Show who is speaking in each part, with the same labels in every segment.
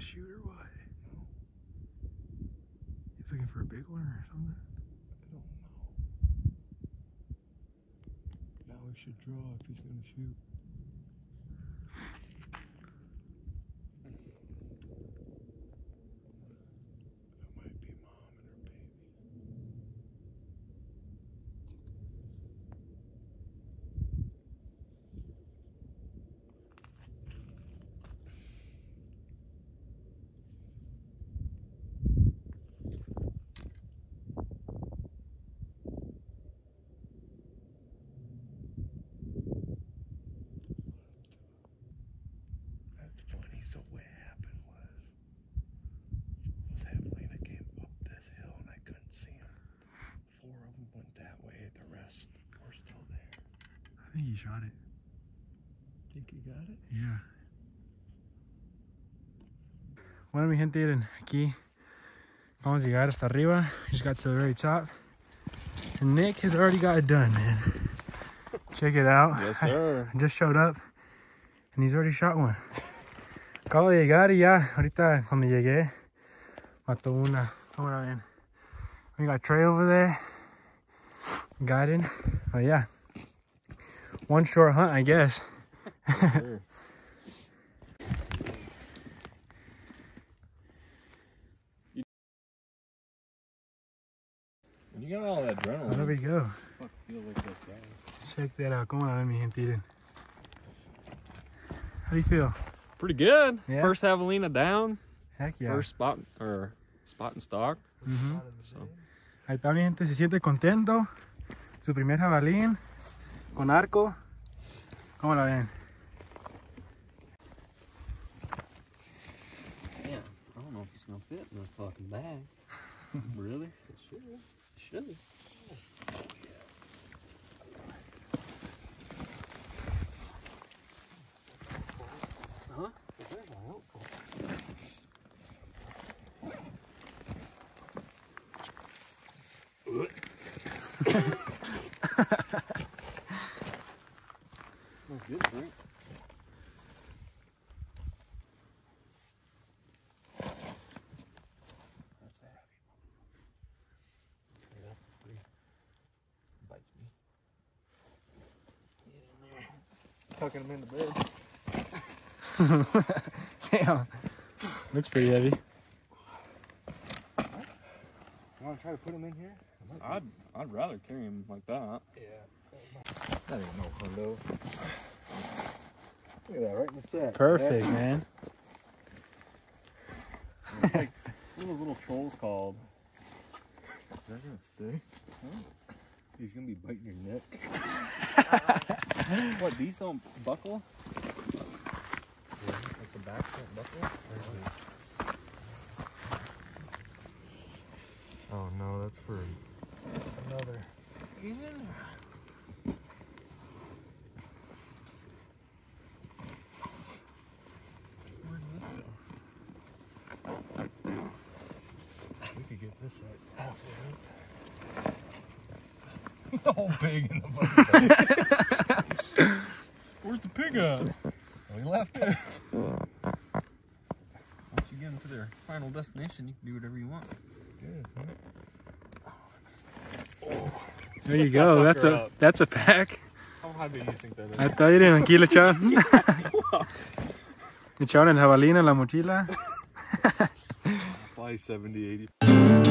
Speaker 1: shoot or what? He's looking for a big one or something.
Speaker 2: I don't know. Now we should draw if he's gonna shoot. That might be mom and her baby. That's funny. So what happened was, was javelina came up this hill and I couldn't see him. Four of them went that way. The rest were still there.
Speaker 1: I think he shot it.
Speaker 2: Think he got it?
Speaker 1: Yeah. Bueno, mi gente, miren, aquí vamos a llegar hasta arriba. We just got to the very top. And Nick has already got it done, man. Check it out.
Speaker 2: Yes, sir.
Speaker 1: I just showed up and he's already shot one. Acabo de llegar y ya, ahorita cuando llegué, mató una. ¿Cómo la ven? We got Trey over there. Guiding. But oh, yeah. One short hunt, I guess.
Speaker 2: sure. You got all that
Speaker 1: There
Speaker 2: adrenaline,
Speaker 1: we go.
Speaker 2: fuck feel like that guy.
Speaker 1: Check that out. Come on, let me mi gente? Miren. How do you feel?
Speaker 3: Pretty good.
Speaker 1: Yeah?
Speaker 3: First Javelina down.
Speaker 1: Heck yeah.
Speaker 3: First spot or spot and stalk.
Speaker 1: Ujú.
Speaker 3: So
Speaker 1: Ahí está mi gente, se siente contento. Su primer jabalín con arco. ¿Cómo la ven?
Speaker 3: yeah, I don't know if he's gonna fit in the fucking bag. really? It should. Should.
Speaker 2: Tucking him into bed.
Speaker 1: Damn. Looks pretty heavy.
Speaker 2: You want to try to put him in here?
Speaker 3: I'd I'd rather carry him like that.
Speaker 2: Yeah. That ain't no hundo. Look at that, right in the set.
Speaker 1: Perfect, man.
Speaker 3: What are those little trolls called?
Speaker 2: Is that gonna stay? He's gonna be biting your neck.
Speaker 3: What these don't buckle?
Speaker 2: Like the back don't buckle? Oh no, that's for another.
Speaker 3: Where does this go?
Speaker 2: We could get this like halfway up. the whole pig in the fucking
Speaker 3: Where's the pig at?
Speaker 2: Oh, we left it.
Speaker 3: Once you get into their final destination, you can do whatever you want.
Speaker 2: Good, huh?
Speaker 1: There you go. That's a
Speaker 3: up.
Speaker 1: that's a pack.
Speaker 3: How high do you think that is?
Speaker 1: Ahí está, miren, aquí le echaron. Le echaron el jabalín en la mochila.
Speaker 2: Probably 70, 80.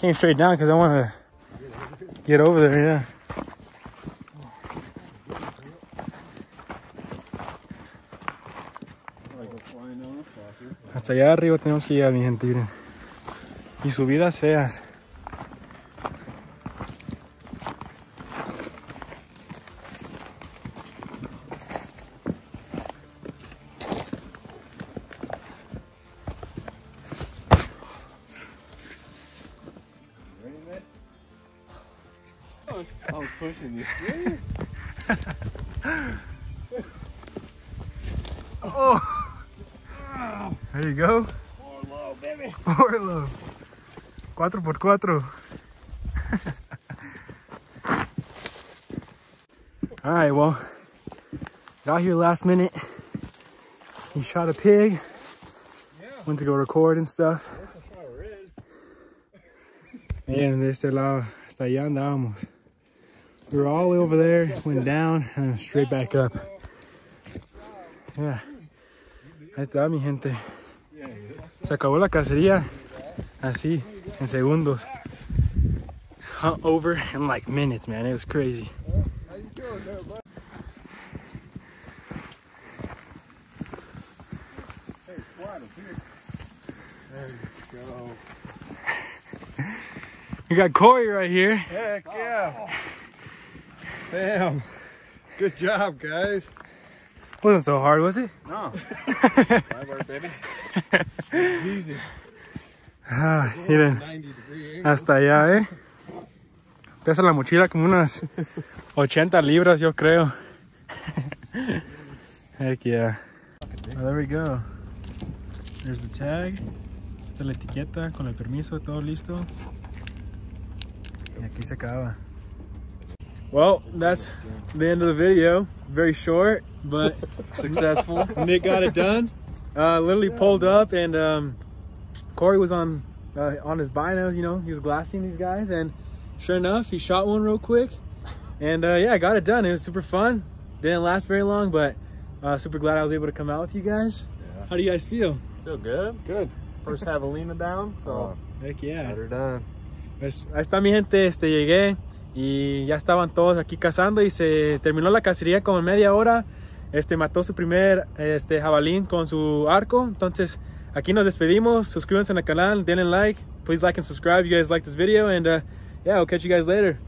Speaker 1: Came straight down because I want to get over there, yeah. Hasta allá arriba tenemos que llegar, mi gente. miren. Y subidas feas.
Speaker 2: Was pushing you.
Speaker 1: Oh! There you go.
Speaker 2: More low, baby.
Speaker 1: Orlo. 4x4. Alright, well, got here last minute. He shot a pig. Yeah. Went to go record and stuff. Miren, de este lado, hasta allá andábamos. We were all the way over there, went down, and then straight back up. Yeah. Ahí está, mi gente. Se acabó la cacería así, en segundos. Hunt over in like minutes, man. It was crazy.
Speaker 2: You
Speaker 1: got Corey right here.
Speaker 2: Heck yeah. Bam. Good job, guys.
Speaker 1: Wasn't so hard, was it?
Speaker 3: No. My work, baby.
Speaker 2: Easy.
Speaker 1: Ah, miren,
Speaker 2: 90 degree angle.
Speaker 1: hasta allá, eh. Pesa la mochila como unas 80 libras, yo creo. Heck yeah. Well, there we go. There's the tag. Esta es la etiqueta con el permiso, todo listo. Y aquí se acaba. Well, that's the end of the video. Very short, but
Speaker 2: Successful.
Speaker 1: Nick got it done. Uh, literally pulled up, and um, Corey was on uh, on his binos. You know, he was glassing these guys, and sure enough, he shot one real quick. And uh, yeah, I got it done. It was super fun. Didn't last very long, but uh, super glad I was able to come out with you guys.
Speaker 2: Yeah.
Speaker 1: How do you guys feel?
Speaker 4: Feel good.
Speaker 2: Good.
Speaker 4: First javelina down, so
Speaker 1: Heck yeah.
Speaker 2: Better done.
Speaker 1: Pues ahí está mi gente, este llegué y ya estaban todos aquí cazando y se terminó la cacería como media hora. Este mató su primer este jabalín con su arco. Entonces, aquí nos despedimos. Suscríbanse al canal, denle like. Please like and subscribe if you guys like this video and uh, yeah, I'll catch you guys later.